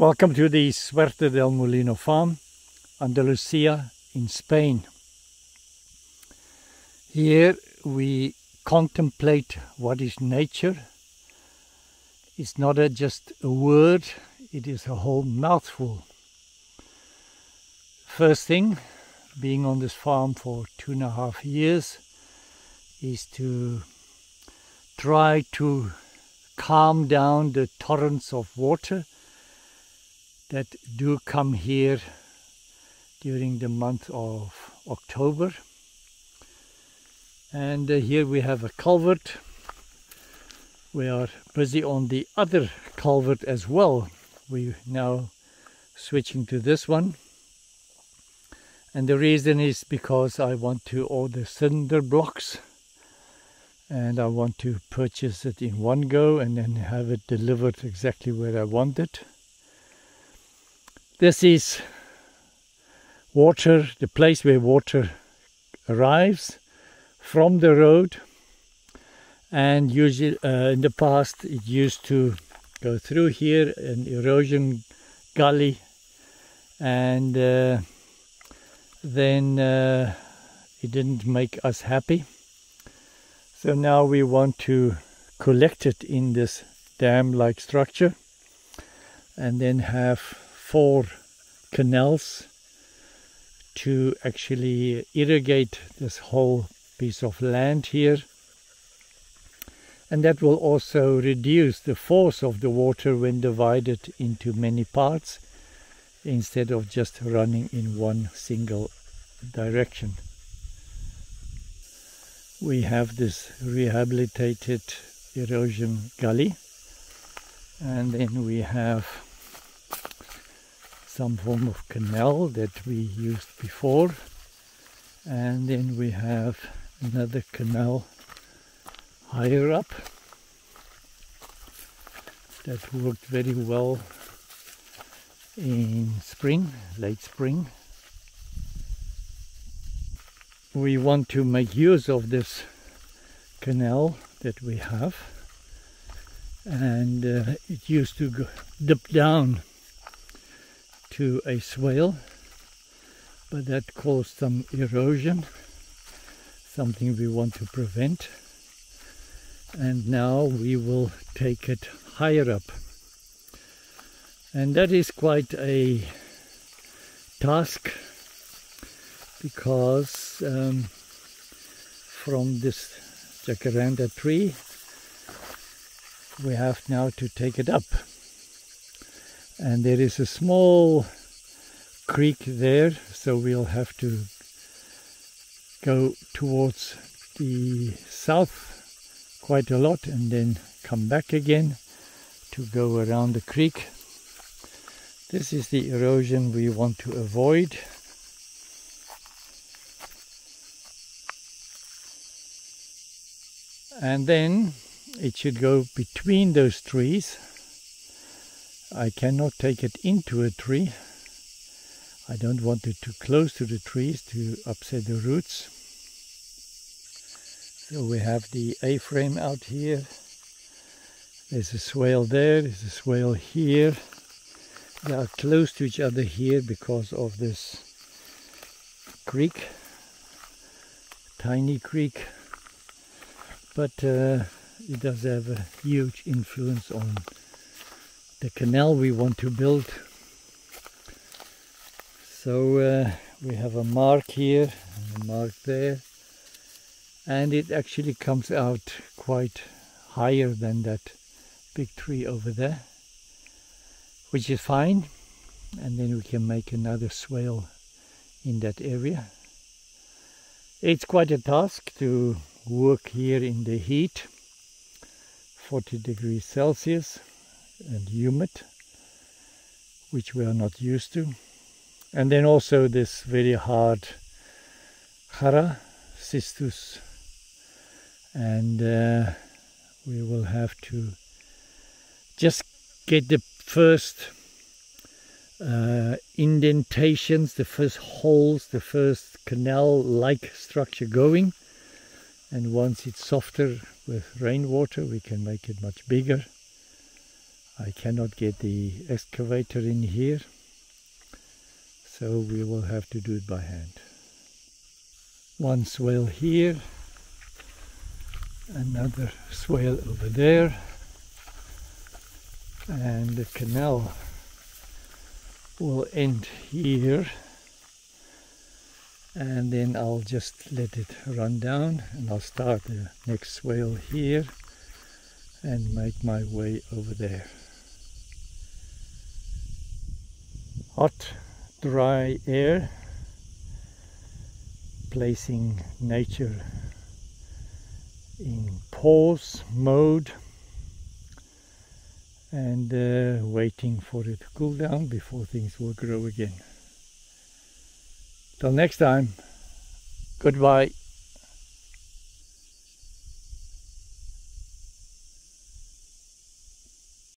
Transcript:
Welcome to the Suerte del Molino farm, Andalusia in Spain. Here we contemplate what is nature. It's not a, just a word, it is a whole mouthful. First thing, being on this farm for two and a half years, is to try to calm down the torrents of water that do come here during the month of October. And uh, here we have a culvert. We are busy on the other culvert as well. We now switching to this one. And the reason is because I want to order cinder blocks and I want to purchase it in one go and then have it delivered exactly where I want it. This is water, the place where water arrives from the road. And usually uh, in the past it used to go through here an erosion gully. And uh, then uh, it didn't make us happy. So now we want to collect it in this dam like structure and then have four canals to actually irrigate this whole piece of land here and that will also reduce the force of the water when divided into many parts instead of just running in one single direction. We have this rehabilitated erosion gully and then we have some form of canal that we used before and then we have another canal higher up that worked very well in spring, late spring. We want to make use of this canal that we have and uh, it used to go, dip down to a swale but that caused some erosion something we want to prevent. And now we will take it higher up. And that is quite a task because um, from this jacaranda tree we have now to take it up and there is a small creek there so we'll have to go towards the south quite a lot and then come back again to go around the creek. This is the erosion we want to avoid. And then it should go between those trees I cannot take it into a tree. I don't want it too close to the trees to upset the roots. So we have the A-frame out here. There's a swale there, there's a swale here. They are close to each other here because of this creek, tiny creek, but uh, it does have a huge influence on the canal we want to build. So uh, we have a mark here, and a mark there, and it actually comes out quite higher than that big tree over there, which is fine. And then we can make another swale in that area. It's quite a task to work here in the heat, 40 degrees Celsius and humid which we are not used to. And then also this very hard Jarrah cistus. And uh, we will have to just get the first uh, indentations, the first holes, the first canal-like structure going. And once it's softer with rainwater we can make it much bigger I cannot get the excavator in here so we will have to do it by hand one swale here another swale over there and the canal will end here and then I'll just let it run down and I'll start the next swale here and make my way over there. Hot, dry air, placing nature in pause mode and uh, waiting for it to cool down before things will grow again. Till next time, goodbye.